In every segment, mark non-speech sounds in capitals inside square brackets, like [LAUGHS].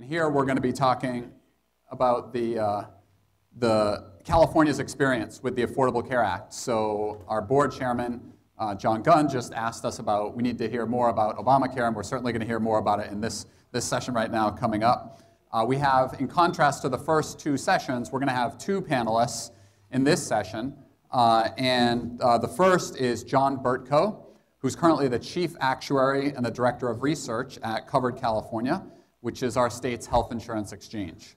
And here we're going to be talking about the, uh, the California's experience with the Affordable Care Act. So our board chairman, uh, John Gunn, just asked us about, we need to hear more about Obamacare, and we're certainly going to hear more about it in this, this session right now coming up. Uh, we have, in contrast to the first two sessions, we're going to have two panelists in this session. Uh, and uh, the first is John Bertko, who's currently the chief actuary and the director of research at Covered California, which is our state's health insurance exchange.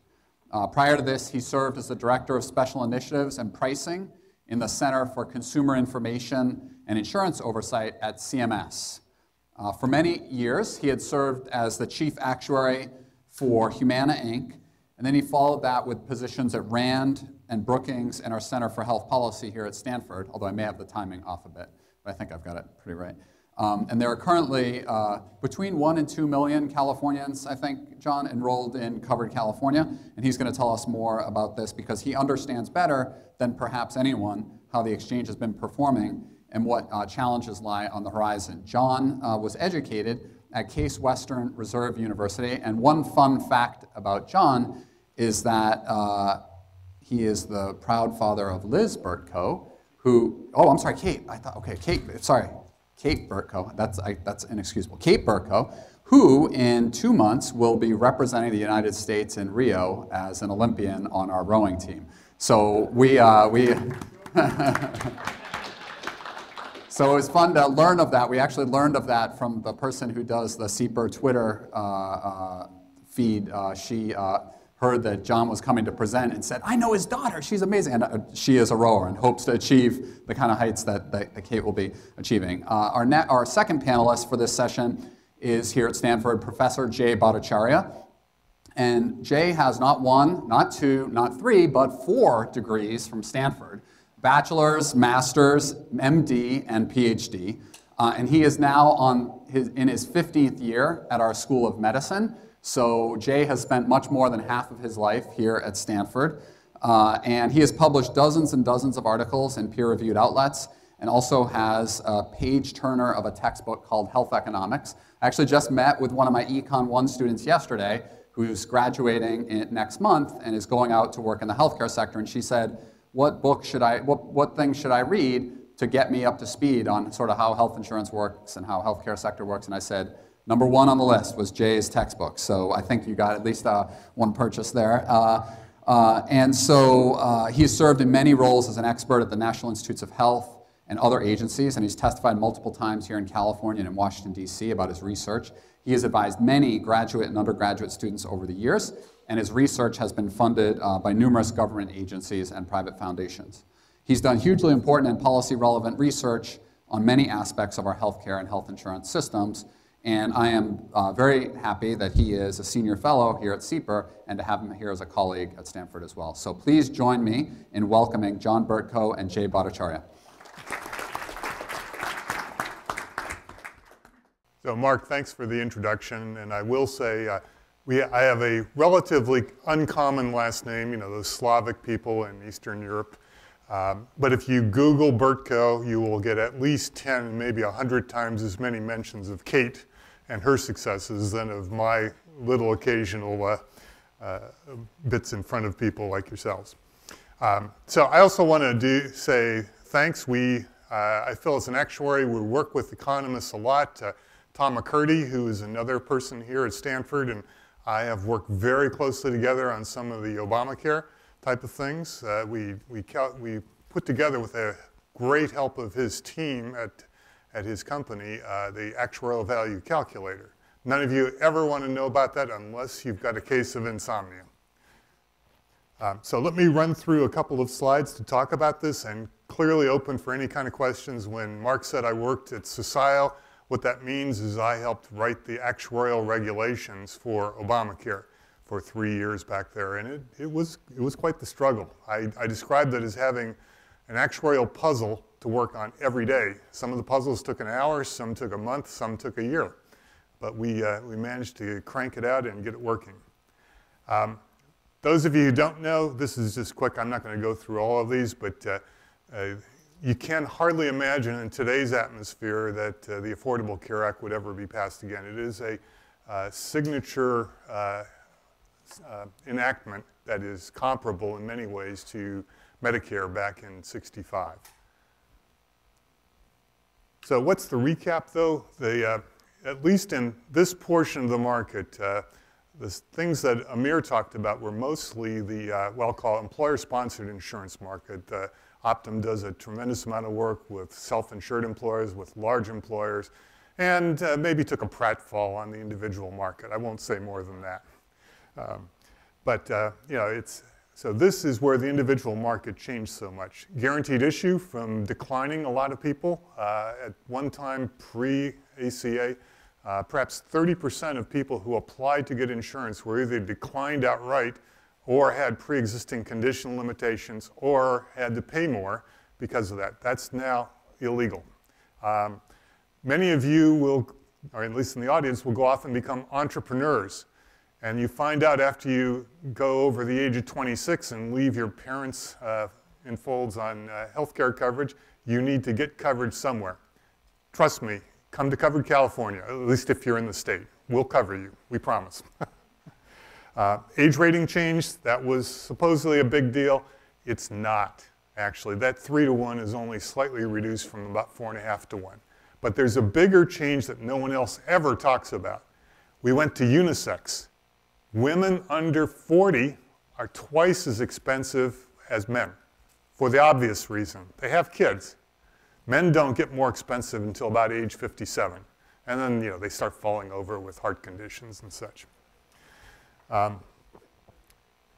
Uh, prior to this, he served as the director of special initiatives and pricing in the Center for Consumer Information and Insurance Oversight at CMS. Uh, for many years, he had served as the chief actuary for Humana Inc., and then he followed that with positions at RAND and Brookings and our Center for Health Policy here at Stanford, although I may have the timing off a bit, but I think I've got it pretty right. Um, and there are currently uh, between one and two million Californians, I think, John, enrolled in Covered California. And he's going to tell us more about this because he understands better than perhaps anyone how the exchange has been performing and what uh, challenges lie on the horizon. John uh, was educated at Case Western Reserve University. And one fun fact about John is that uh, he is the proud father of Liz Bertko, who, oh, I'm sorry, Kate. I thought, okay, Kate, sorry, Kate Bertko. That's, I, that's inexcusable. Kate Bertko, who in two months will be representing the United States in Rio as an Olympian on our rowing team. So we, uh, we [LAUGHS] So it was fun to learn of that. We actually learned of that from the person who does the SIEPR Twitter uh, uh, feed. Uh, she uh, heard that John was coming to present and said, I know his daughter, she's amazing. And uh, she is a rower and hopes to achieve the kind of heights that, that, that Kate will be achieving. Uh, our, our second panelist for this session is here at Stanford, Professor Jay Bhattacharya. And Jay has not one, not two, not three, but four degrees from Stanford bachelor's, master's, MD, and PhD. Uh, and he is now on his, in his 15th year at our School of Medicine. So Jay has spent much more than half of his life here at Stanford. Uh, and he has published dozens and dozens of articles in peer-reviewed outlets and also has a page turner of a textbook called Health Economics. I actually just met with one of my Econ 1 students yesterday who's graduating next month and is going out to work in the healthcare sector. And she said, what book should I, what, what things should I read to get me up to speed on sort of how health insurance works and how healthcare sector works? And I said, number one on the list was Jay's textbook. So I think you got at least uh, one purchase there. Uh, uh, and so uh, he's served in many roles as an expert at the National Institutes of Health and other agencies, and he's testified multiple times here in California and in Washington, D.C. about his research. He has advised many graduate and undergraduate students over the years, and his research has been funded uh, by numerous government agencies and private foundations. He's done hugely important and policy relevant research on many aspects of our healthcare and health insurance systems, and I am uh, very happy that he is a senior fellow here at SIEPR and to have him here as a colleague at Stanford as well. So please join me in welcoming John Bertko and Jay Bhattacharya. So Mark, thanks for the introduction, and I will say uh, we, I have a relatively uncommon last name, you know, those Slavic people in Eastern Europe. Um, but if you Google Bertko, you will get at least 10, maybe 100 times as many mentions of Kate and her successes than of my little occasional uh, uh, bits in front of people like yourselves. Um, so I also want to do, say thanks. We, uh, I feel as an actuary, we work with economists a lot. Uh, Tom MaCurdy, who is another person here at Stanford, and I have worked very closely together on some of the Obamacare type of things. Uh, we, we, we put together with a great help of his team at, at his company uh, the actuarial value calculator. None of you ever want to know about that unless you've got a case of insomnia. Um, so let me run through a couple of slides to talk about this and clearly open for any kind of questions. When Mark said I worked at CCIIO, what that means is I helped write the actuarial regulations for Obamacare for three years back there, and it, it, was, it was quite the struggle. I, I described it as having an actuarial puzzle to work on every day. Some of the puzzles took an hour, some took a month, some took a year. But we, uh, we managed to crank it out and get it working. Um, those of you who don't know, this is just quick. I'm not going to go through all of these, but uh, uh, you can hardly imagine in today's atmosphere that uh, the Affordable Care Act would ever be passed again. It is a uh, signature uh, enactment that is comparable in many ways to Medicare back in 65. So what's the recap though? The, uh, at least in this portion of the market, uh, the things that Amir talked about were mostly the, uh, well, call employer-sponsored insurance market. Uh, Optum does a tremendous amount of work with self-insured employers, with large employers, and uh, maybe took a pratfall on the individual market. I won't say more than that. Um, but, uh, you know, it's, so this is where the individual market changed so much. Guaranteed issue from declining a lot of people. Uh, at one time pre-ACA, uh, perhaps 30% of people who applied to get insurance were either declined outright or had pre-existing condition limitations or had to pay more because of that. That's now illegal. Um, many of you will, or at least in the audience, will go off and become entrepreneurs. And you find out after you go over the age of 26 and leave your parents' uh, in folds on uh, healthcare coverage, you need to get coverage somewhere. Trust me, come to Covered California, at least if you're in the state. We'll cover you, we promise. [LAUGHS] uh, age rating change, that was supposedly a big deal. It's not, actually. That three to one is only slightly reduced from about four and a half to one. But there's a bigger change that no one else ever talks about. We went to unisex. Women under 40 are twice as expensive as men for the obvious reason. They have kids. Men don't get more expensive until about age 57. And then, you know, they start falling over with heart conditions and such. Um,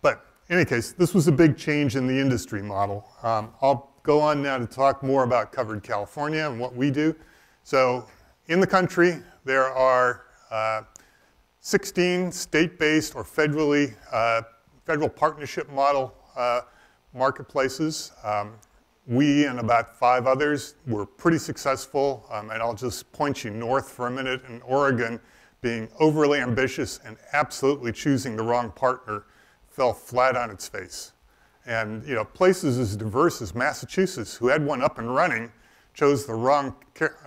but in any case, this was a big change in the industry model. Um, I'll go on now to talk more about Covered California and what we do. So in the country, there are uh, 16 state-based or federally, uh, federal partnership model uh, marketplaces. Um, we and about five others were pretty successful, um, and I'll just point you north for a minute in Oregon, being overly ambitious and absolutely choosing the wrong partner fell flat on its face. And you know, places as diverse as Massachusetts, who had one up and running, chose the wrong,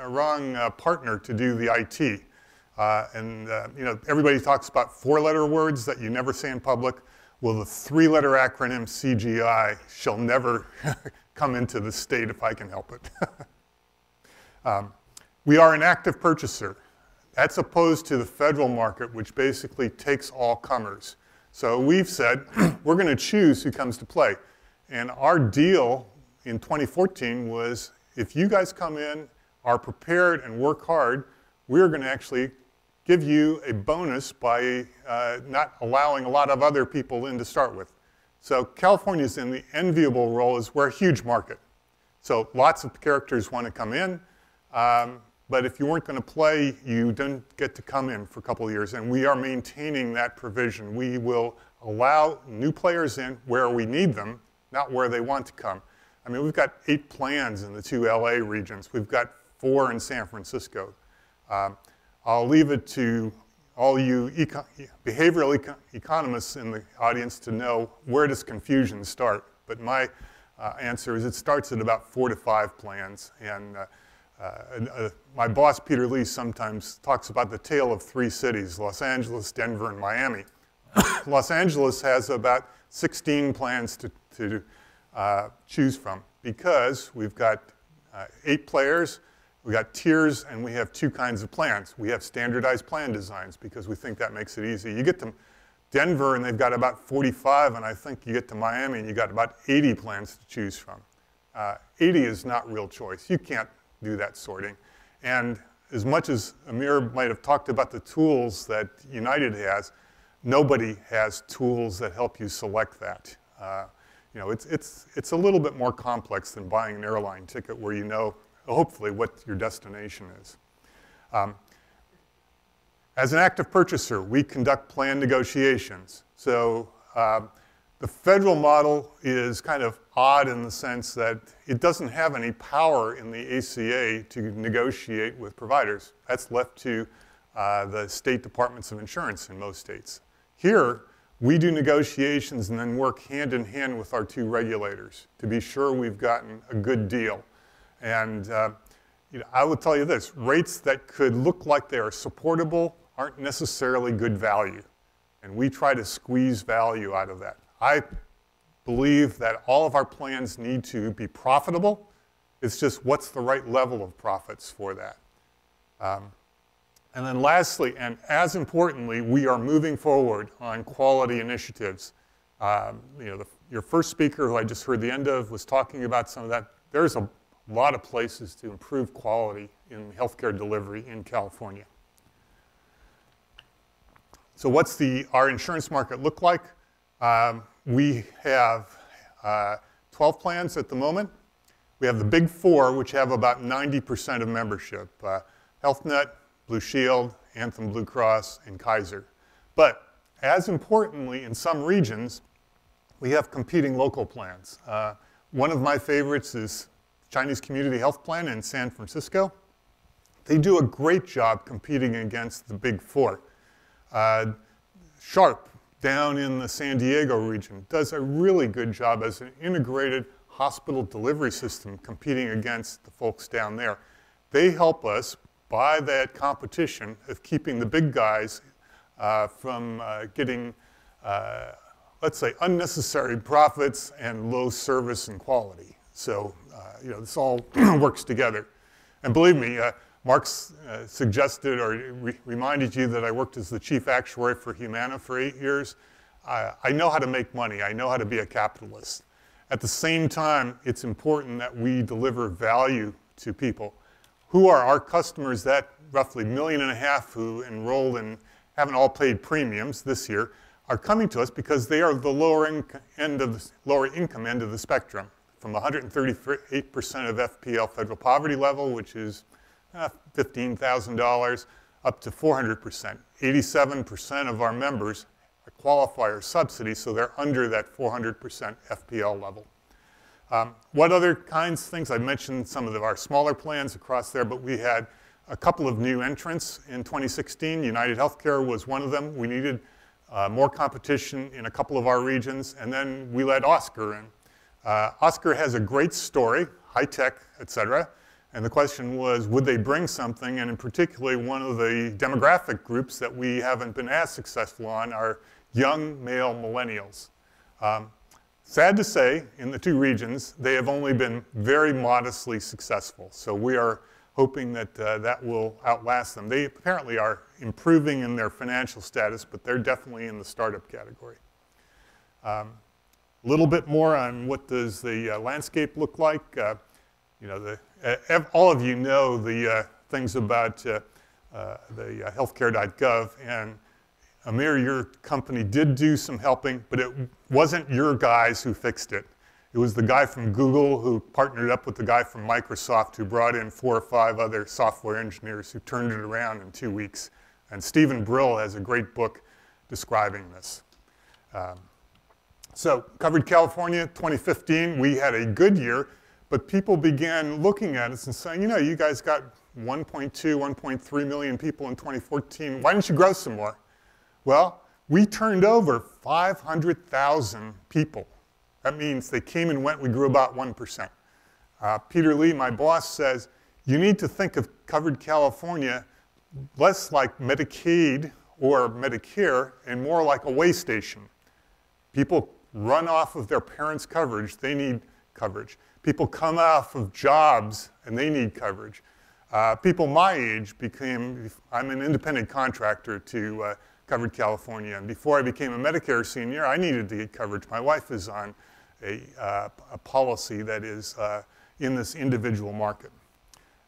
wrong uh, partner to do the IT. Uh, and uh, you know, everybody talks about four-letter words that you never say in public. Well, the three-letter acronym CGI shall never [LAUGHS] come into the state if I can help it. [LAUGHS] um, we are an active purchaser. That's opposed to the federal market, which basically takes all comers. So we've said [CLEARS THROAT] we're going to choose who comes to play. And our deal in 2014 was if you guys come in, are prepared, and work hard, we're going to actually give you a bonus by uh, not allowing a lot of other people in to start with. So California is in the enviable role as we're a huge market. So lots of characters want to come in, um, but if you weren't going to play, you didn't get to come in for a couple of years, and we are maintaining that provision. We will allow new players in where we need them, not where they want to come. I mean, we've got eight plans in the two LA regions. We've got four in San Francisco. Um, I'll leave it to all you eco behavioral eco economists in the audience to know where does confusion start. But my uh, answer is it starts at about four to five plans. And uh, uh, uh my boss, Peter Lee, sometimes talks about the tale of three cities, Los Angeles, Denver, and Miami. [COUGHS] Los Angeles has about 16 plans to, to uh, choose from because we've got uh, eight players, we got tiers and we have two kinds of plans. We have standardized plan designs because we think that makes it easy. You get to Denver and they've got about 45 and I think you get to Miami and you got about 80 plans to choose from. Uh, 80 is not real choice. You can't do that sorting. And as much as Amir might have talked about the tools that United has, nobody has tools that help you select that. Uh, you know, it's, it's, it's a little bit more complex than buying an airline ticket where you know hopefully what your destination is. Um, as an active purchaser, we conduct plan negotiations. So um, the federal model is kind of odd in the sense that it doesn't have any power in the ACA to negotiate with providers. That's left to uh, the state departments of insurance in most states. Here, we do negotiations and then work hand in hand with our two regulators to be sure we've gotten a good deal. And uh, you know, I would tell you this, rates that could look like they are supportable aren't necessarily good value. and we try to squeeze value out of that. I believe that all of our plans need to be profitable. It's just what's the right level of profits for that. Um, and then lastly, and as importantly, we are moving forward on quality initiatives. Um, you know, the, your first speaker, who I just heard the end of, was talking about some of that. There's a lot of places to improve quality in healthcare delivery in California. So what's the, our insurance market look like? Um, we have uh, 12 plans at the moment. We have the big four, which have about 90% of membership. Uh, HealthNet, Blue Shield, Anthem Blue Cross, and Kaiser. But as importantly, in some regions, we have competing local plans. Uh, one of my favorites is Chinese Community Health Plan in San Francisco. They do a great job competing against the big four. Uh, Sharp, down in the San Diego region, does a really good job as an integrated hospital delivery system competing against the folks down there. They help us by that competition of keeping the big guys uh, from uh, getting, uh, let's say, unnecessary profits and low service and quality. So, uh, you know, this all [CLEARS THROAT] works together. And believe me, uh, Mark's uh, suggested or re reminded you that I worked as the chief actuary for Humana for eight years. I know how to make money. I know how to be a capitalist. At the same time, it's important that we deliver value to people who are our customers, that roughly million and a half who enrolled and haven't all paid premiums this year, are coming to us because they are the lower, end of the, lower income end of the spectrum, from 138% of FPL federal poverty level, which is uh, $15,000, up to 400%. 87% of our members qualify or subsidy, so they're under that 400% FPL level. Um, what other kinds of things? I mentioned some of the, our smaller plans across there, but we had a couple of new entrants in 2016. United Healthcare was one of them. We needed uh, more competition in a couple of our regions, and then we let Oscar in. Uh, Oscar has a great story, high tech, et cetera, and the question was, would they bring something? And in particularly, one of the demographic groups that we haven't been as successful on are young male millennials. Um, Sad to say, in the two regions, they have only been very modestly successful. So we are hoping that uh, that will outlast them. They apparently are improving in their financial status, but they're definitely in the startup category. Um, little bit more on what does the uh, landscape look like. Uh, you know, the, uh, all of you know the uh, things about uh, the healthcare.gov, and Amir, your company did do some helping, but it wasn't your guys who fixed it. It was the guy from Google who partnered up with the guy from Microsoft who brought in four or five other software engineers who turned it around in two weeks. And Steven Brill has a great book describing this. Um, so, covered California 2015, we had a good year, but people began looking at us and saying, you know, you guys got 1.2, 1.3 million people in 2014. Why didn't you grow some more? Well, we turned over 500,000 people. That means they came and went, we grew about 1%. Uh, Peter Lee, my boss, says you need to think of covered California less like Medicaid or Medicare and more like a way station. People run off of their parents' coverage, they need coverage. People come off of jobs and they need coverage. Uh, people my age became, I'm an independent contractor to uh, covered California. And before I became a Medicare senior, I needed to get coverage. My wife is on a, uh, a policy that is uh, in this individual market.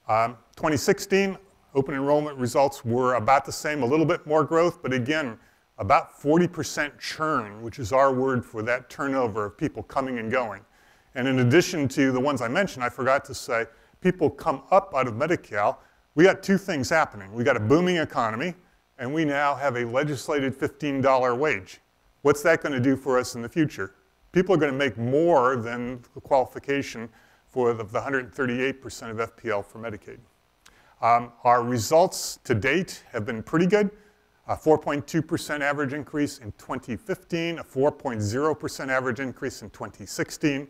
Um, 2016, open enrollment results were about the same, a little bit more growth, but again, about 40% churn, which is our word for that turnover of people coming and going. And in addition to the ones I mentioned, I forgot to say, people come up out of Medi-Cal. We got two things happening. We got a booming economy, and we now have a legislated $15 wage. What's that going to do for us in the future? People are going to make more than the qualification for the, 138% of FPL for Medicaid. Um, our results to date have been pretty good. A 4.2% average increase in 2015, a 4.0% average increase in 2016,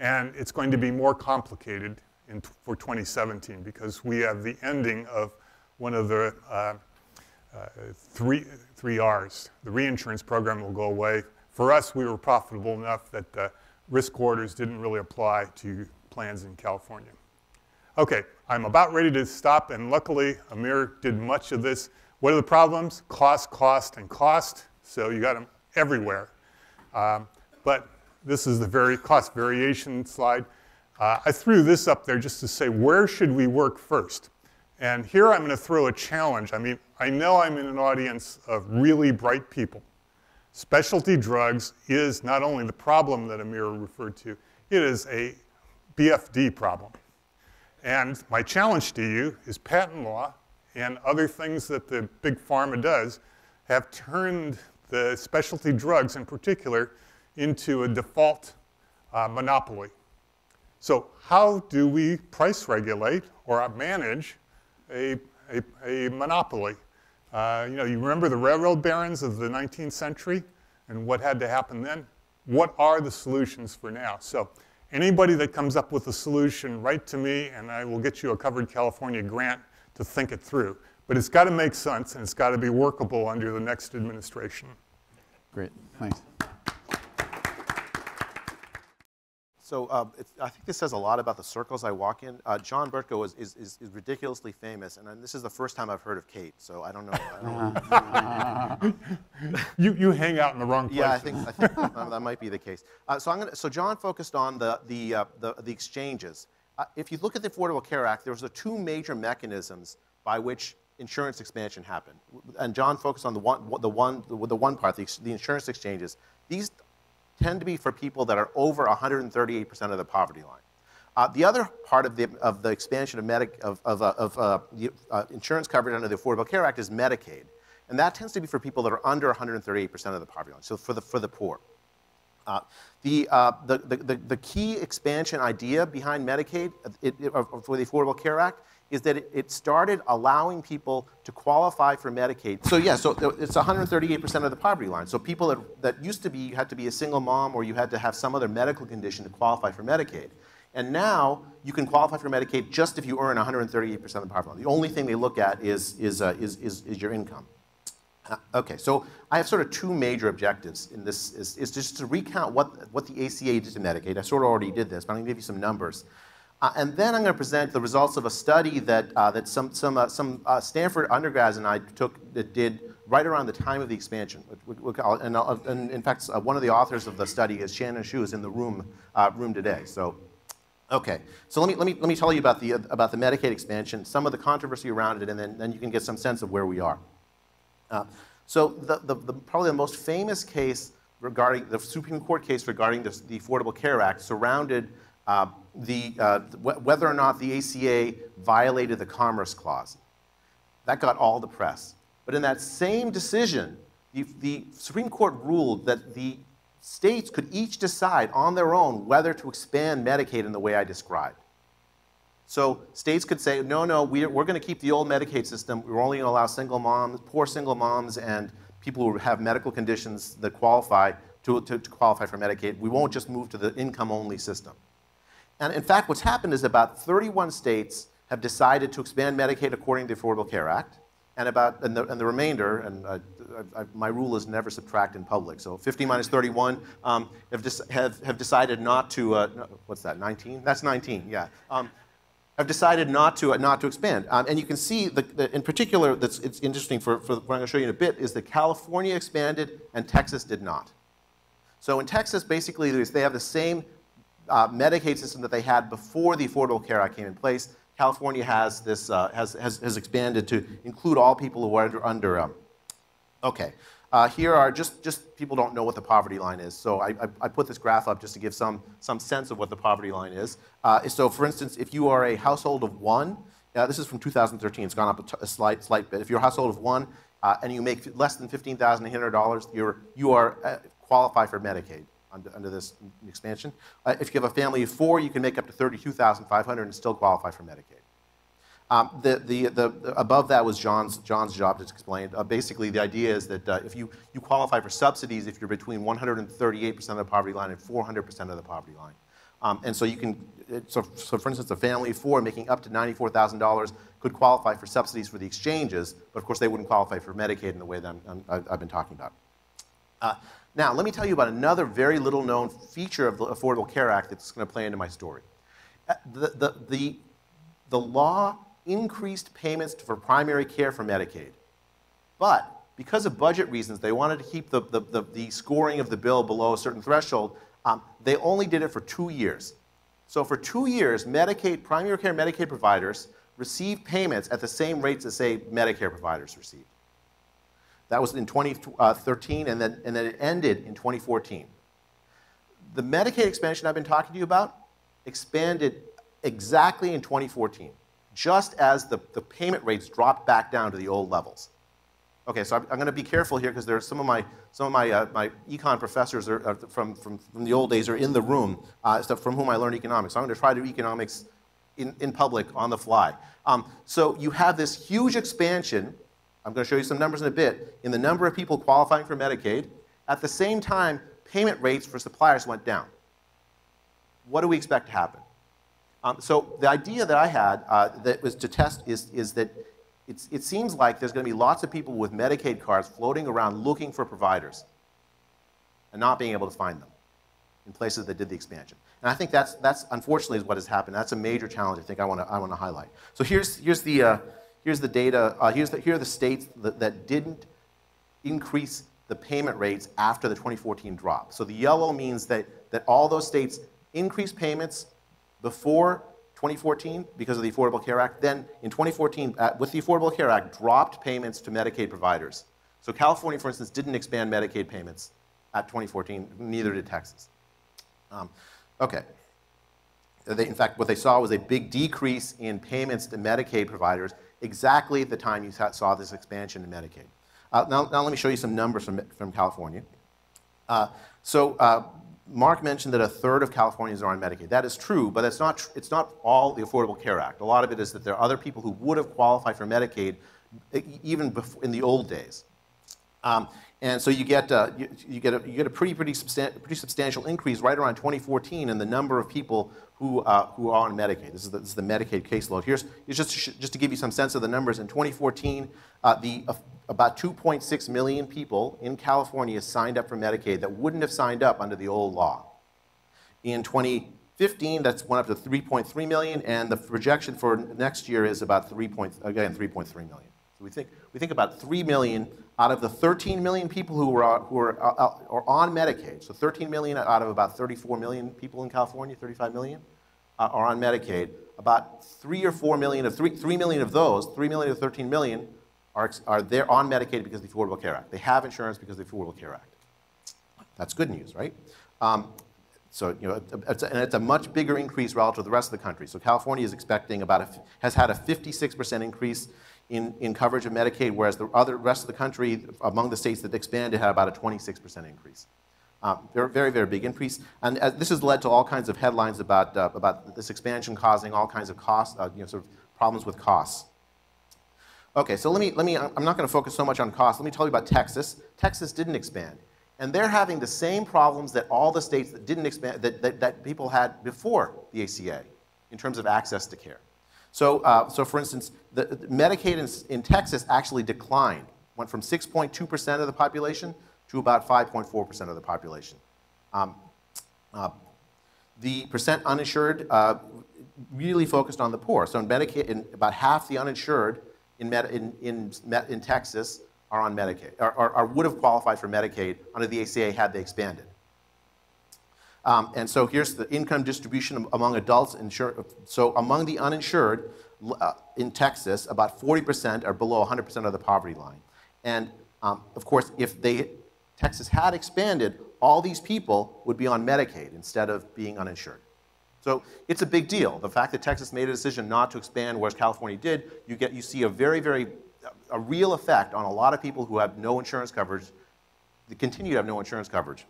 and it's going to be more complicated in, for 2017 because we have the ending of one of the uh, uh, three, three R's. The reinsurance program will go away. For us, we were profitable enough that uh, risk corridors didn't really apply to plans in California. Okay, I'm about ready to stop, and luckily, Amir did much of this. What are the problems? Cost, cost, and cost. So you got them everywhere. Um, but this is the very cost variation slide. Uh, I threw this up there just to say, where should we work first? And here I'm going to throw a challenge. I mean, I know I'm in an audience of really bright people. Specialty drugs is not only the problem that Amir referred to, it is a BFD problem. And my challenge to you is patent law and other things that the big pharma does have turned the specialty drugs in particular into a default uh, monopoly. So how do we price regulate or manage a, a, a monopoly? Uh, you know, you remember the railroad barons of the 19th century and what had to happen then? What are the solutions for now? So anybody that comes up with a solution, write to me and I will get you a covered California grant to think it through. But it's got to make sense and it's got to be workable under the next administration. Great, thanks. So uh, I think this says a lot about the circles I walk in. Uh, John Bertko is, is, is, ridiculously famous, and this is the first time I've heard of Kate, so I don't know. I don't you, you hang out in the wrong place. Yeah, I think, I think that might be the case. Uh, so, I'm gonna, so John focused on the, the, uh, the, the, exchanges. Uh, if you look at the Affordable Care Act, there was the two major mechanisms by which insurance expansion happened. And John focused on the one, the one, the one part, the, the insurance exchanges. These tend to be for people that are over 138% of the poverty line. Uh, the other part of the, of the expansion of, medic, of, of, uh, of uh, uh, insurance coverage under the Affordable Care Act is Medicaid. And that tends to be for people that are under 138% of the poverty line, so for the, for the poor. Uh, the, uh, the, the, the, key expansion idea behind Medicaid it, it, for the Affordable Care Act is that it, it, started allowing people to qualify for Medicaid. So yeah, so it's 138% of the poverty line. So people that, that used to be, you had to be a single mom or you had to have some other medical condition to qualify for Medicaid. And now you can qualify for Medicaid just if you earn 138% of the poverty line. The only thing they look at is, is, uh, is, is, is, your income. Uh, okay, so I have sort of two major objectives in this, is, is just to recount what, what the ACA did to Medicaid. I sort of already did this, but I'm going to give you some numbers. Uh, and then I'm going to present the results of a study that, uh, that some, some, uh, some uh, Stanford undergrads and I took that did right around the time of the expansion. And, and in fact, uh, one of the authors of the study is Shannon Shu is in the room, room today. So, okay. So let me, let, me, let me tell you about the, about the Medicaid expansion, some of the controversy around it, and then, then you can get some sense of where we are. So the, the, the, probably the most famous case regarding the Supreme Court case regarding the, the Affordable Care Act surrounded uh, the, uh, whether or not the ACA violated the Commerce Clause. That got all the press. But in that same decision, the, the Supreme Court ruled that the states could each decide on their own whether to expand Medicaid in the way I described. So states could say, no, no, we're, we're going to keep the old Medicaid system. We're only going to allow single moms, poor single moms, and people who have medical conditions that qualify to, to, to qualify for Medicaid. We won't just move to the income-only system. And in fact, what's happened is about 31 states have decided to expand Medicaid according to the Affordable Care Act, and about and the, and the remainder, and uh, I, I, my rule is never subtract in public. So 50 minus 31 um, have, have, have decided not to. Uh, what's that? 19? That's 19. Yeah. Um, have decided not to, not to expand. Um, and you can see, the, the, in particular, that's it's interesting for, for what I'm going to show you in a bit, is that California expanded and Texas did not. So in Texas, basically, they have the same uh, Medicaid system that they had before the Affordable Care Act came in place. California has this uh, has, has, has expanded to include all people who are under. under um, okay, uh, here are just just people don't know what the poverty line is. So I, I, I, put this graph up just to give some some sense of what the poverty line is. Uh, so for instance, if you are a household of one, uh, this is from 2013. It's gone up a, slight slight bit. If you're a household of one uh, and you make less than $15,800, you're you are qualify for Medicaid under, under this expansion. Uh, if you have a family of four, you can make up to 32500 and still qualify for Medicaid. Um, the, the, the, above that was John's, John's job to explain. Uh, basically, the idea is that uh, if you, you qualify for subsidies if you're between 138% of the poverty line and 400% of the poverty line. Um, and so you can, so, so for instance, a family of four making up to $94,000 could qualify for subsidies for the exchanges, but of course they wouldn't qualify for Medicaid in the way that i have been talking about. Uh, now, let me tell you about another very little known feature of the Affordable Care Act that's going to play into my story. Uh, the, the, the, the law increased payments for primary care for Medicaid, but because of budget reasons, they wanted to keep the, the, the, the scoring of the bill below a certain threshold. Um, they only did it for two years. So for two years, Medicaid, primary care Medicaid providers received payments at the same rates as, say, Medicare providers received. That was in 2013, and then, and then it ended in 2014. The Medicaid expansion I've been talking to you about expanded exactly in 2014, just as the, the payment rates dropped back down to the old levels. Okay, so I'm, I'm going to be careful here because there's some of my some of my uh, my econ professors are, are from, from from the old days are in the room, uh, from whom I learned economics. So I'm going to try to do economics in, in public on the fly. Um, so you have this huge expansion. I'm going to show you some numbers in a bit in the number of people qualifying for Medicaid. At the same time, payment rates for suppliers went down. What do we expect to happen? Um, so the idea that I had uh, that was to test is, is that it seems like there's going to be lots of people with Medicaid cards floating around looking for providers and not being able to find them in places that did the expansion. And I think that's, that's unfortunately is what has happened. That's a major challenge I think I want to, I want to highlight. So here's, here's, the, uh, here's the data. Uh, here's the, here are the states that, that didn't increase the payment rates after the 2014 drop. So the yellow means that, that all those states increased payments before 2014 because of the Affordable Care Act. Then in 2014, uh, with the Affordable Care Act, dropped payments to Medicaid providers. So California, for instance, didn't expand Medicaid payments at 2014, neither did Texas. Um, okay. They, in fact, what they saw was a big decrease in payments to Medicaid providers exactly at the time you saw this expansion in Medicaid. Uh, now, now, let me show you some numbers from, from California. Uh, so uh, Mark mentioned that a third of Californians are on Medicaid. That is true, but it's not, it's not all the Affordable Care Act. A lot of it is that there are other people who would have qualified for Medicaid even before, in the old days. Um, and so you get, uh, you, you, get a, you get a pretty, pretty, substan pretty substantial increase right around 2014 in the number of people who, uh, who are on Medicaid. This is, the, this is the Medicaid caseload. Here's, here's just, just to give you some sense of the numbers. In 2014, uh, the, uh, about 2.6 million people in California signed up for Medicaid that wouldn't have signed up under the old law. In 2015, that's went up to 3.3 million, and the projection for next year is about 3. Point, again 3.3 million. So we think we think about 3 million out of the 13 million people who are who are, uh, uh, are on Medicaid. So 13 million out of about 34 million people in California, 35 million, uh, are on Medicaid. About three or four million of three, 3 million of those, 3 million of 13 million, are, are there on Medicaid because of the Affordable Care Act. They have insurance because of the Affordable Care Act. That's good news, right? Um, so, you know, it's a, and it's a much bigger increase relative to the rest of the country. So California is expecting about a, has had a 56% increase in, in coverage of Medicaid, whereas the other rest of the country, among the states that expanded, had about a 26% increase. Um, very, very, very big increase. And uh, this has led to all kinds of headlines about, uh, about this expansion causing all kinds of costs, uh, you know, sort of problems with costs. Okay, so let me, let me, I'm not going to focus so much on cost. Let me tell you about Texas. Texas didn't expand. And they're having the same problems that all the states that didn't expand, that, that, that people had before the ACA in terms of access to care. So, uh, so for instance, the, the Medicaid in, in, Texas actually declined, went from 6.2% of the population to about 5.4% of the population. Um, uh, the percent uninsured uh, really focused on the poor. So in Medicaid, in about half the uninsured in, in, in, in Texas are on Medicaid, or, or, or, would have qualified for Medicaid under the ACA had they expanded. Um, and so here's the income distribution among adults. Insured, so among the uninsured uh, in Texas, about 40% are below 100% of the poverty line. And um, of course, if they, Texas had expanded, all these people would be on Medicaid instead of being uninsured. So it's a big deal. The fact that Texas made a decision not to expand, whereas California did, you, get, you see a very, very, a real effect on a lot of people who have no insurance coverage, they continue to have no insurance coverage.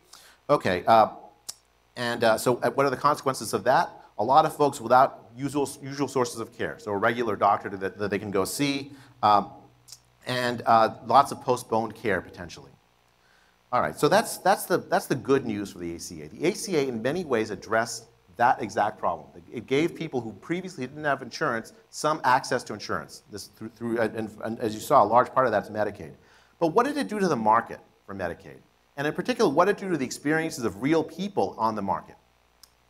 Okay, uh, and uh, so uh, what are the consequences of that? A lot of folks without usual, usual sources of care, so a regular doctor that, that they can go see, um, and uh, lots of postponed care potentially. All right, so that's, that's, the, that's the good news for the ACA. The ACA in many ways addressed that exact problem. It gave people who previously didn't have insurance some access to insurance. This through, through and, and as you saw, a large part of that's Medicaid. But what did it do to the market for Medicaid? And in particular, what did it do to the experiences of real people on the market?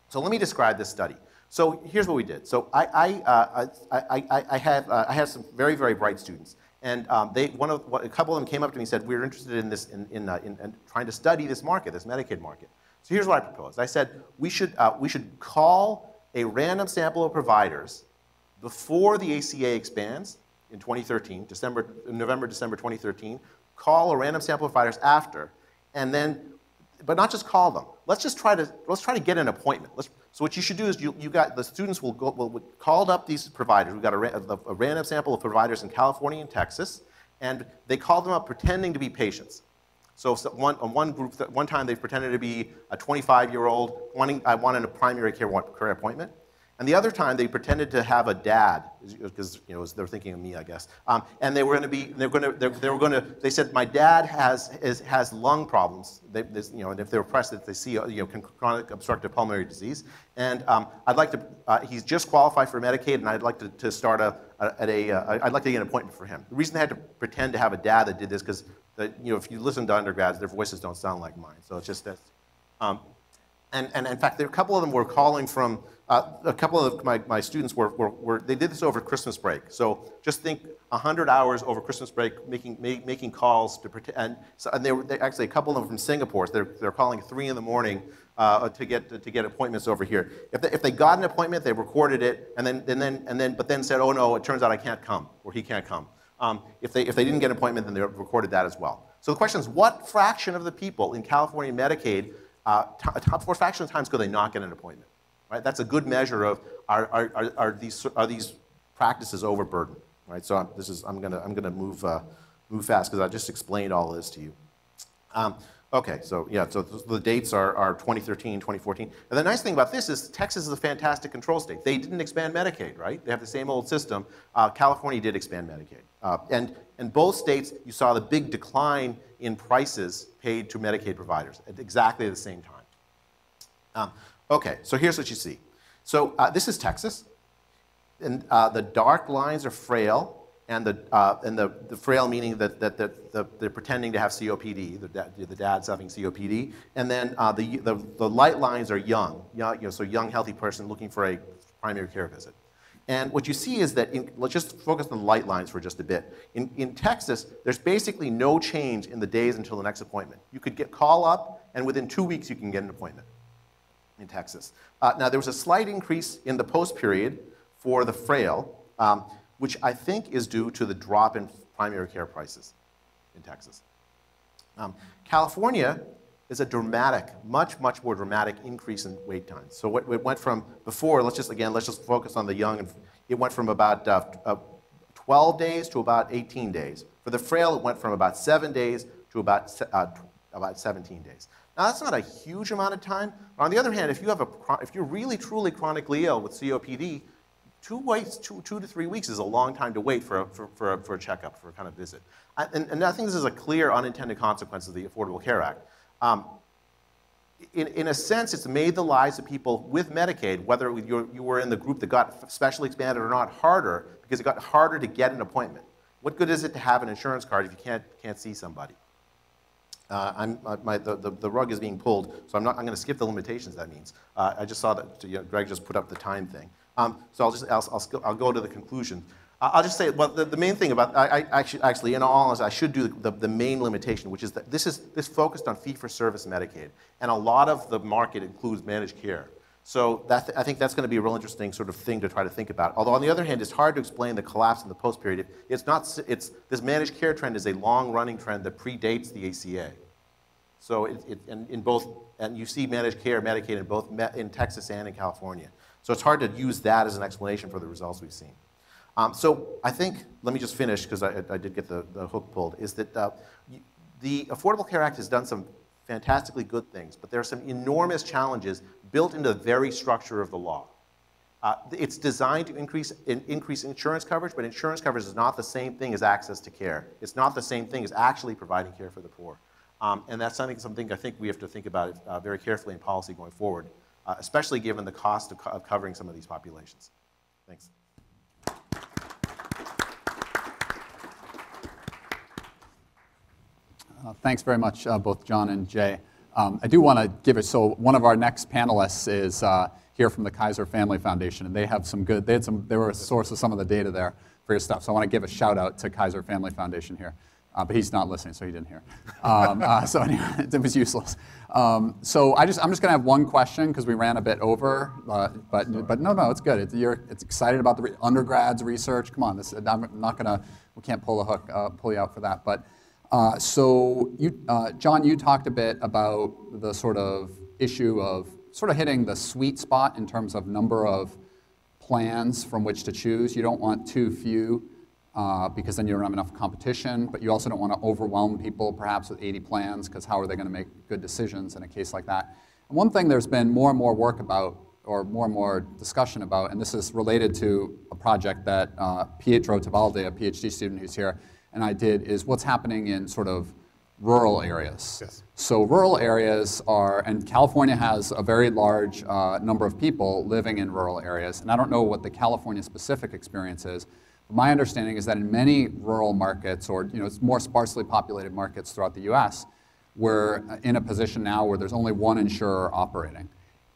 So let me describe this study. So here's what we did. So I, I, uh, I, I, I, had, uh, I had some very, very bright students. And um, they, one of, a couple of them came up to me and said, we're interested in, this, in, in, uh, in, in trying to study this market, this Medicaid market. So here's what I proposed. I said we should, uh, we should call a random sample of providers before the ACA expands in 2013, December, November, December 2013, call a random sample of providers after, and then, but not just call them. Let's just try to, let's try to get an appointment. Let's, so what you should do is you, you got, the students will go, will, will called up these providers. We've got a, a, a random sample of providers in California and Texas, and they called them up pretending to be patients. So, one, one group, one time they pretended to be a 25-year-old wanting, I wanted a primary care, care appointment. And the other time, they pretended to have a dad, because you know, they're thinking of me, I guess. Um, and they were going to be, they were going to, they were going to, they said, my dad has, is, has lung problems. They, this, you know, and if they're pressed, that they see, you know, chronic obstructive pulmonary disease. And um, I'd like to, uh, he's just qualified for Medicaid, and I'd like to, to start a, a, at a, uh, I'd like to get an appointment for him. The reason they had to pretend to have a dad that did this, because, you know, if you listen to undergrads, their voices don't sound like mine. So it's just this. Um, and, and in fact, there, a couple of them were calling from, uh, a couple of my, my students were, were, were, they did this over Christmas break. So just think 100 hours over Christmas break making, make, making calls to and, so, and they were they, actually a couple of them from Singapore, so they're, they're calling three in the morning uh, to, get, to, to, get appointments over here. If they, if they got an appointment, they recorded it, and then, and then, and then, but then said, oh no, it turns out I can't come, or he can't come. Um, if, they, if they didn't get an appointment, then they recorded that as well. So the question is, what fraction of the people in California Medicaid uh, top four fraction of times could they not get an appointment? Right? That's a good measure of are, are, are, are these, are these practices overburdened? Right? So I'm, this is, I'm going to I'm gonna move, uh, move fast because I just explained all this to you. Um, okay, so yeah, so the dates are, are 2013, 2014. And the nice thing about this is Texas is a fantastic control state. They didn't expand Medicaid, right? They have the same old system. Uh, California did expand Medicaid. Uh, and in both states, you saw the big decline in prices paid to Medicaid providers at exactly the same time. Um, okay, so here's what you see. So uh, this is Texas, and uh, the dark lines are frail, and the, uh, and the, the frail meaning that, that, that the, they're pretending to have COPD, the, the dad's having COPD, and then uh, the, the, the light lines are young, young you know, so young, healthy person looking for a primary care visit. And what you see is that, in, let's just focus on the light lines for just a bit. In, in Texas, there's basically no change in the days until the next appointment. You could get call up, and within two weeks you can get an appointment in Texas. Uh, now, there was a slight increase in the post period for the frail, um, which I think is due to the drop in primary care prices in Texas. Um, California is a dramatic, much, much more dramatic increase in wait times. So it went from before, let's just, again, let's just focus on the young, it went from about uh, uh, 12 days to about 18 days. For the frail, it went from about seven days to about, uh, about 17 days. Now, that's not a huge amount of time. But on the other hand, if, you have a, if you're really, truly chronically ill with COPD, two, waits, two, two to three weeks is a long time to wait for a, for, for a, for a checkup, for a kind of visit. And, and I think this is a clear unintended consequence of the Affordable Care Act. Um, in, in a sense, it's made the lives of people with Medicaid, whether you were in the group that got specially expanded or not, harder because it got harder to get an appointment. What good is it to have an insurance card if you can't, can't see somebody? Uh, I'm, uh, my, the, the, the, rug is being pulled, so I'm, not, I'm going to skip the limitations that means. Uh, I just saw that you know, Greg just put up the time thing. Um, so I'll, just, I'll, I'll, I'll, go to the conclusion. I'll just say, well, the, the main thing about, I, I actually, actually, in all honesty, I should do the, the, main limitation, which is that this is this focused on fee-for-service Medicaid, and a lot of the market includes managed care. So that, I think that's going to be a real interesting sort of thing to try to think about. Although on the other hand, it's hard to explain the collapse in the post period. It's not, it's, this managed care trend is a long-running trend that predates the ACA. So it, it, in, in both, and you see managed care, Medicaid in both in Texas and in California. So it's hard to use that as an explanation for the results we've seen. Um, so I think, let me just finish because I, I, did get the, the, hook pulled, is that uh, the Affordable Care Act has done some fantastically good things, but there are some enormous challenges built into the very structure of the law. Uh, it's designed to increase, in, increase insurance coverage, but insurance coverage is not the same thing as access to care. It's not the same thing as actually providing care for the poor. Um, and that's something, something I think we have to think about uh, very carefully in policy going forward. uh, especially given the cost of, co- of covering some of these populations. Thanks. Uh, Thanks very much, uh, both John and Jay. Um, I do want to give it, so one of our next panelists is uh, here from the Kaiser Family Foundation, and they have some good, they had some, they were a source of some of the data there for your stuff. So I want to give a shout out to Kaiser Family Foundation here. Uh, but he's not listening, so he didn't hear. Um, uh, [LAUGHS] so anyway, [LAUGHS] it was useless. Um, so I just, I'm just going to have one question because we ran a bit over. Uh, but, but no, no, it's good. It's, you're it's excited about the re- undergrads research. Come on, this, I'm not going to. We can't pull the hook, pull you out for that. But uh, so you, uh, John, you talked a bit about the sort of issue of sort of hitting the sweet spot in terms of number of plans from which to choose. You don't want too few uh, because then you don't have enough competition, but you also don't want to overwhelm people perhaps with 80 plans because how are they going to make good decisions in a case like that? And one thing there's been more and more work about, or more and more discussion about, and this is related to a project that uh, Pietro Tebaldi, a PhD student who's here, and I did, is what's happening in sort of rural areas. Yes. So rural areas are, and California has a very large uh, number of people living in rural areas. And I don't know what the California specific experience is. But my understanding is that in many rural markets, or you know, it's more sparsely populated markets throughout the U.S., we're in a position now where there's only one insurer operating,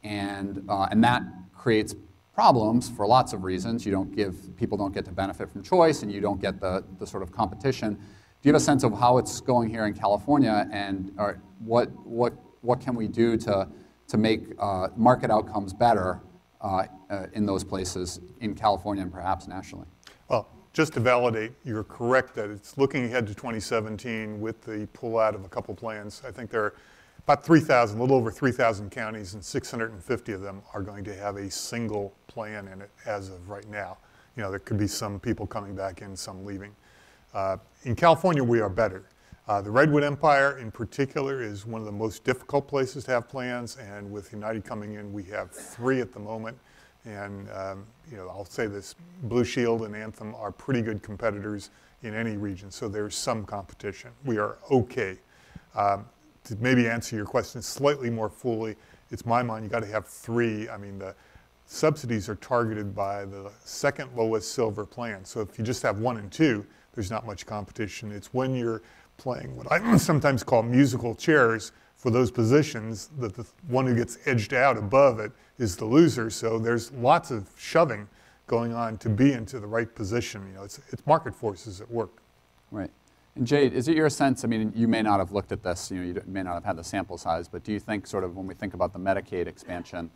and uh, and that creates problems for lots of reasons. You don't give people don't get to benefit from choice, and you don't get the the sort of competition. Do you have a sense of how it's going here in California, and or what what what can we do to to make uh, market outcomes better uh, uh, in those places in California and perhaps nationally? Well, just to validate, you're correct that it's looking ahead to 2017 with the pullout of a couple plans. I think there are about 3,000, a little over 3,000 counties, and 650 of them are going to have a single plan in it as of right now. You know, there could be some people coming back in, some leaving. Uh, in California, we are better. Uh, the Redwood Empire, in particular, is one of the most difficult places to have plans, and with United coming in, we have three at the moment. And um, you know, I'll say this: Blue Shield and Anthem are pretty good competitors in any region, so there's some competition. We are okay. Um, to maybe answer your question slightly more fully, it's my mind you got to have three. I mean, the subsidies are targeted by the second lowest silver plan. So if you just have one and two, there's not much competition. It's when you're playing what I [CLEARS THROAT] sometimes call musical chairs for those positions that the one who gets edged out above it is the loser. So there's lots of shoving going on to be into the right position. You know, it's, it's market forces at work. Right. And Jade, is it your sense, I mean, you may not have looked at this, you know, you may not have had the sample size, but do you think sort of when we think about the Medicaid expansion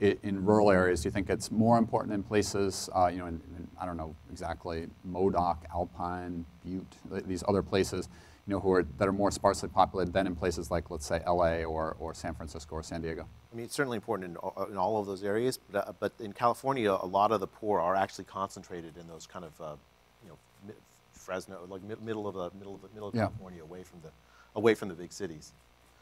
i- in rural areas, do you think it's more important in places, uh, you know, in, in, I don't know exactly, Modoc, Alpine, Butte, these other places, you know, who are, that are more sparsely populated than in places like, let's say, LA or, or San Francisco or San Diego? I mean, it's certainly important in, all- in all of those areas, but, uh, but in California, a lot of the poor are actually concentrated in those kind of, uh, Fresno, like mid- middle of the middle of the middle of Yeah. California, away from the away from the big cities.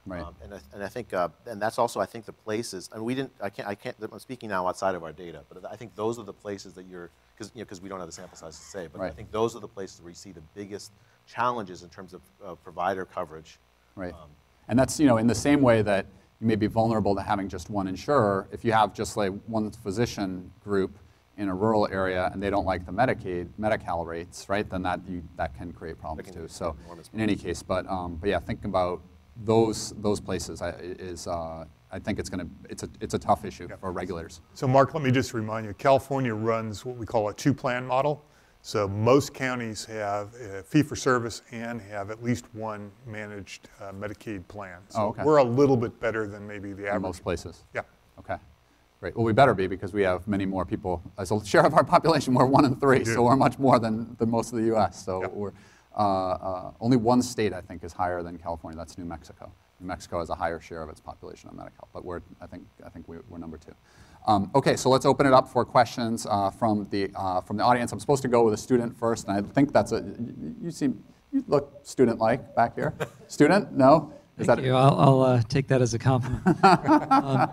Right. Um, and, I, and I think, uh, and that's also, I think, the places. And we didn't. I can't. I can't. I'm speaking now outside of our data, but I think those are the places that you're, because you know, because we don't have the sample size to say. But I think those are the places where you see the biggest challenges in terms of uh, provider coverage. Right. Um, And that's, you know, in the same way that you may be vulnerable to having just one insurer, if you have just like one physician group in a rural area and they don't like the Medicaid, Medi-Cal rates, right, then that, you, that can create problems can too. So in any case, but, um, but yeah, think about those, those places I- is, uh, I think it's gonna, it's a, it's a tough issue for regulators. So Mark, let me just remind you, California runs what we call a two-plan model. So most counties have a fee-for-service and have at least one managed uh, Medicaid plan. So Oh, okay. we're a little bit better than maybe the In average. most places. Yeah. Okay. Great. Well, we better be because we have many more people. As a share of our population, we're one in three, so we're much more than, than most of the U.S. So Yep. we're uh, uh, only one state I think is higher than California. That's New Mexico. New Mexico has a higher share of its population on Medi-Cal, but we're I think I think we, we're number two. Um, okay, so let's open it up for questions uh, from the uh, from the audience. I'm supposed to go with a student first, and I think that's a. You, you seem you look student-like back here. student? No. Is Thank you. I'll, I'll uh, take that as a compliment. [LAUGHS] um,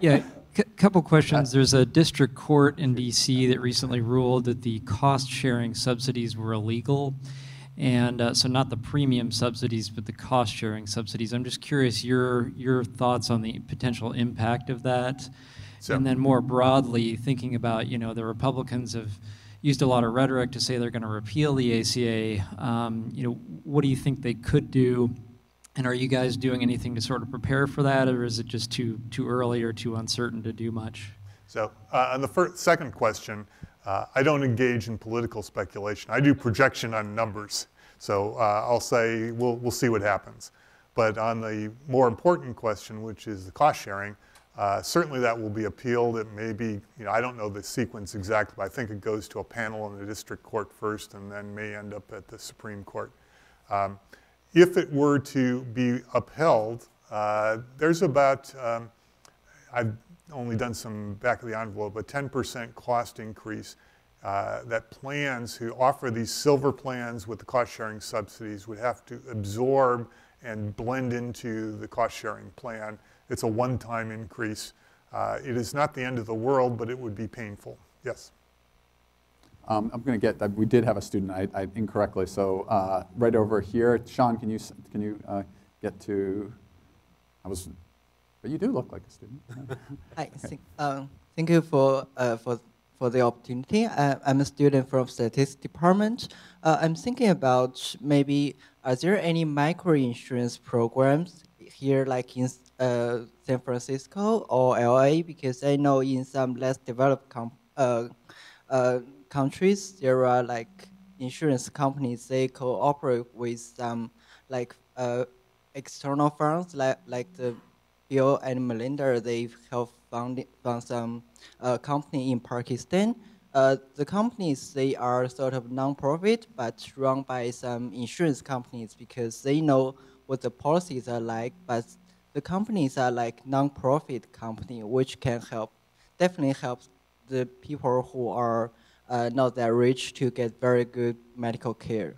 yeah, a couple questions. There's a district court in D.C. that recently ruled that the cost-sharing subsidies were illegal, and uh, so not the premium subsidies, but the cost-sharing subsidies. I'm just curious your your thoughts on the potential impact of that. So- And then more broadly, thinking about, you know, the Republicans have used a lot of rhetoric to say they're going to repeal the ACA. Um, you know, what do you think they could do? And are you guys doing anything to sort of prepare for that, or is it just too too early or too uncertain to do much? So uh, on the first, second question, uh, I don't engage in political speculation. I do projection on numbers. So uh, I'll say we'll, we'll see what happens. But on the more important question, which is the cost sharing, uh, certainly that will be appealed. It may be, you know, I don't know the sequence exactly, but I think it goes to a panel in the district court first and then may end up at the Supreme Court. Um, if it were to be upheld, uh, there's about, um, I've only done some back of the envelope, a 10% cost increase uh, that plans who offer these silver plans with the cost sharing subsidies would have to absorb and blend into the cost sharing plan. It's a one time increase. Uh, it is not the end of the world, but it would be painful. Yes. Um, I'm going to get, uh, we did have a student, I, I incorrectly, so uh, right over here, Sean, can you, can you uh, get to, I was, but you do look like a student. [LAUGHS] Hi, thank, uh, thank you for, uh, for, for the opportunity. I, I'm a student from statistics department. Uh, I'm thinking about maybe, are there any microinsurance programs here like in uh, San Francisco or LA? Because I know in some less developed com- uh, uh, countries, there are like insurance companies, they cooperate with some like uh, external firms like, like the Bill and Melinda, they have found, found some uh, company in Pakistan. Uh, the companies, they are sort of non-profit, but run by some insurance companies because they know what the policies are like, but the companies are like non-profit company, which can help, definitely help the people who are uh, not that rich to get very good medical care.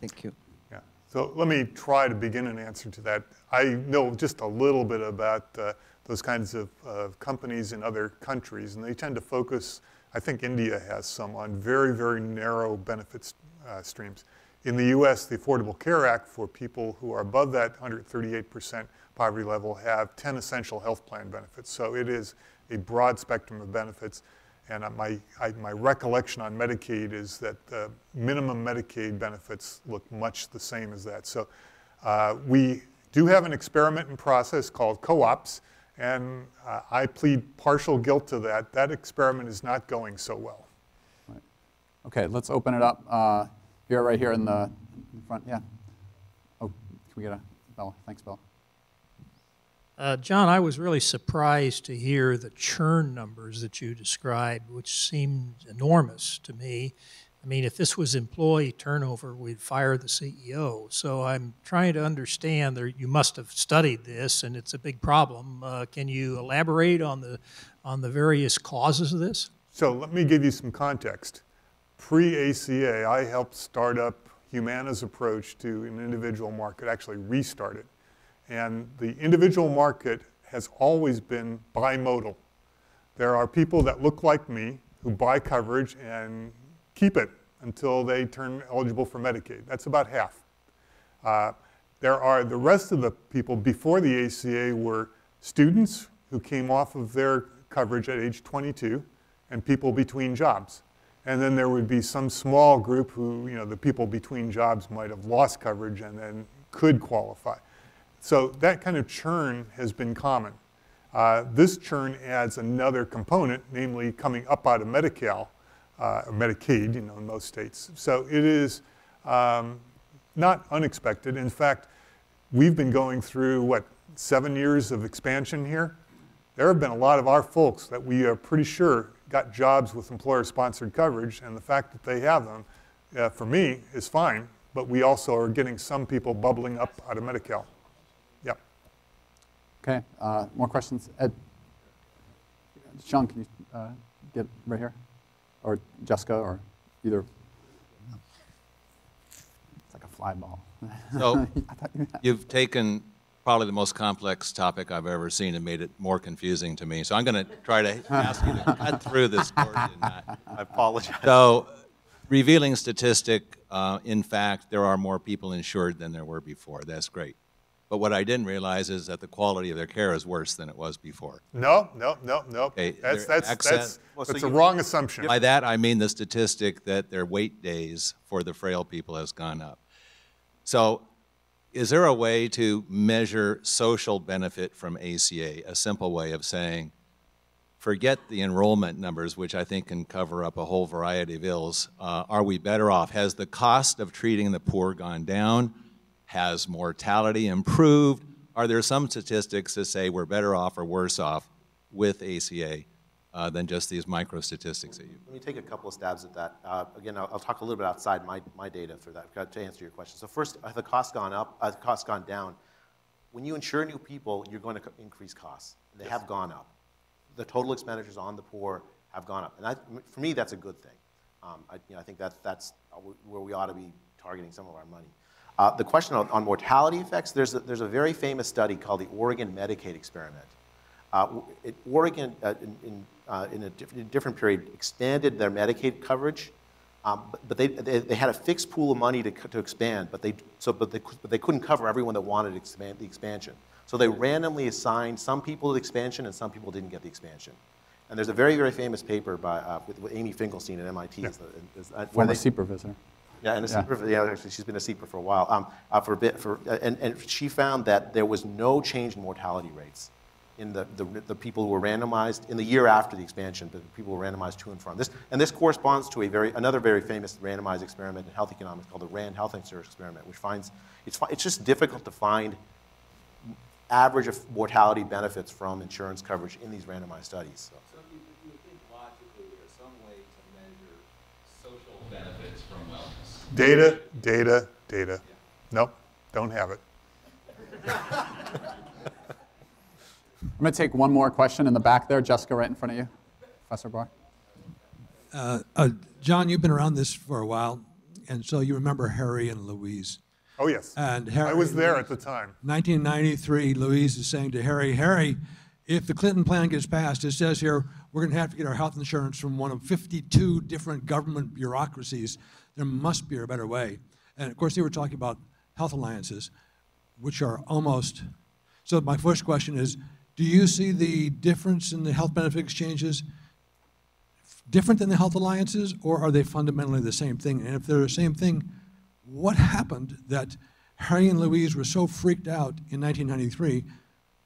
Thank you. Yeah. So let me try to begin an answer to that. I know just a little bit about uh, those kinds of uh, companies in other countries, and they tend to focus, I think India has some, on very, very narrow benefits uh, streams. In the US, the Affordable Care Act for people who are above that 138% poverty level have 10 essential health plan benefits. So it is a broad spectrum of benefits. And my, I, my recollection on Medicaid is that the minimum Medicaid benefits look much the same as that. So uh, we do have an experiment in process called co-ops, and uh, I plead partial guilt to that. That experiment is not going so well. Okay, let's open it up. Uh, Here, right here in the in front, yeah. Oh, can we get a, bell? Thanks, Bella. Uh, John, I was really surprised to hear the churn numbers that you described, which seemed enormous to me. I mean, if this was employee turnover, we'd fire the CEO. So I'm trying to understand. There, you must have studied this, and it's a big problem. Uh, can you elaborate on the on the various causes of this? So let me give you some context. Pre-ACA, I helped start up Humana's approach to an individual market, actually restart it. And the individual market has always been bimodal. There are people that look like me who buy coverage and keep it until they turn eligible for Medicaid. That's about half. Uh, there are the rest of the people before the ACA were students who came off of their coverage at age 22 and people between jobs. And then there would be some small group who, you know, the people between jobs might have lost coverage and then could qualify. So that kind of churn has been common. Uh, this churn adds another component, namely coming up out of Medi-Cal, uh, Medicaid, you know, in most states. So it is um, not unexpected. In fact, we've been going through, what, seven years of expansion here? There have been a lot of our folks that we are pretty sure got jobs with employer-sponsored coverage, and the fact that they have them, uh, for me, is fine, but we also are getting some people bubbling up out of Medi-Cal. Yep. Okay, uh, more questions? Ed? Sean, can you uh, get right here? Or Jessica, or either? It's like a fly ball. So [LAUGHS] you you've taken probably the most complex topic I've ever seen and made it more confusing to me. So I'm going to try to [LAUGHS] ask you to cut through this Gordian knot. I apologize. So, revealing statistic, uh, in fact, there are more people insured than there were before. That's great. But what I didn't realize is that the quality of their care is worse than it was before. No, no, no, no. Okay, That's, that's, accent- that's, Well, so that's a you- wrong assumption. By that, I mean the statistic that their wait days for the frail people has gone up. So, is there a way to measure social benefit from ACA? A simple way of saying, forget the enrollment numbers, which I think can cover up a whole variety of ills. Uh, are we better off? Has the cost of treating the poor gone down? Has mortality improved? Are there some statistics that say we're better off or worse off with ACA uh, than just these micro statistics that you? Let me take a couple of stabs at that. Uh, again, I'll, I'll talk a little bit outside my, my data for that uh, to answer your question. So first, have the cost gone up? Uh, the cost gone down? When you insure new people, you're going to increase costs. They have gone up. The total expenditures on the poor have gone up, and that, for me, that's a good thing. Um, I, you know, I think that, that's where we ought to be targeting some of our money. Uh, the question on, on mortality effects, there's a, there's a very famous study called the Oregon Medicaid experiment. Uh, it, Oregon, uh, in, in, uh, in, a diff- in a different period, expanded their Medicaid coverage, um, but, but they, they, they had a fixed pool of money to, to expand, but they, so, but, they, but they couldn't cover everyone that wanted expand, the expansion. So they randomly assigned some people the expansion and some people didn't get the expansion. And there's a very, very famous paper by, uh, with, with Amy Finkelstein at MIT. is the- is, uh, where Former they- supervisor. Yeah, and a Yeah. Yeah, actually, she's been a SIEPR for a while. Um, uh, for a bit, for, uh, and, and she found that there was no change in mortality rates in the, the, the people who were randomized in the year after the expansion, but the people who were randomized to and from. This, and this corresponds to a very, another very famous randomized experiment in health economics called the RAND Health Insurance Experiment, which finds it's, it's just difficult to find average of mortality benefits from insurance coverage in these randomized studies. So. So you, you would think logically there's some way to measure social benefits from wellness. Data, data, data. Nope, don't have it. [LAUGHS] I'm going to take one more question in the back there. Jessica, right in front of you. Professor Barr. Uh, John, you've been around this for a while, and so you remember Harry and Louise. Oh, yes. And Harry I was there at the time. 1993, Louise is saying to Harry, Harry, if the Clinton plan gets passed, it says here we're going to have to get our health insurance from one of 52 different government bureaucracies. There must be a better way. And of course, they were talking about health alliances, which are almost. So, my first question is Do you see the difference in the health benefit exchanges different than the health alliances, or are they fundamentally the same thing? And if they're the same thing, what happened that Harry and Louise were so freaked out in 1993,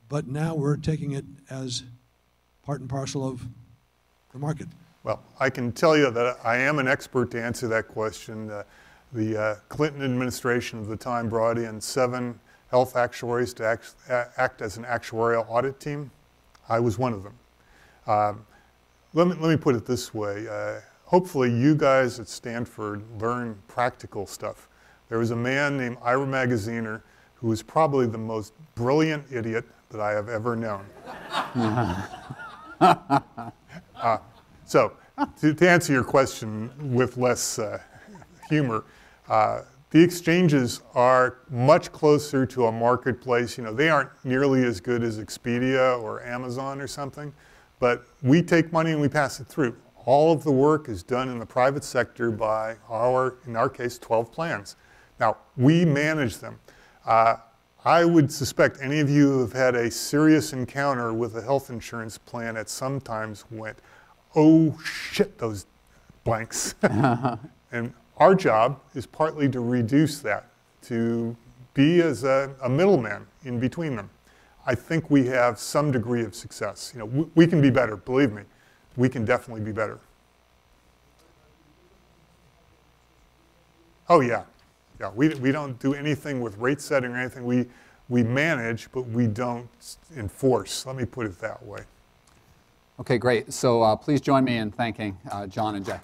but now we're taking it as part and parcel of the market? Well, I can tell you that I am an expert to answer that question. Uh, the uh, Clinton administration of the time brought in seven health actuaries to act, act as an actuarial audit team. I was one of them. Um, let, me, let me put it this way. Uh, hopefully, you guys at Stanford learn practical stuff. There was a man named Ira Magaziner who was probably the most brilliant idiot that I have ever known. [LAUGHS] So, to, to answer your question with less uh, humor, uh, the exchanges are much closer to a marketplace. You know, they aren't nearly as good as Expedia or Amazon or something, but we take money and we pass it through. All of the work is done in the private sector by our, in our case, 12 plans. Now, we manage them. Uh, I would suspect any of you who have had a serious encounter with a health insurance plan at some times went, oh shit, those blanks. [LAUGHS] [LAUGHS] and our job is partly to reduce that, to be as a, a middleman in between them. I think we have some degree of success. You know, we, we can be better, believe me. We can definitely be better. Oh yeah, yeah. We, we don't do anything with rate setting or anything. We, we manage, but we don't enforce. Let me put it that way. Okay, great. So uh, please join me in thanking uh, John and Jay.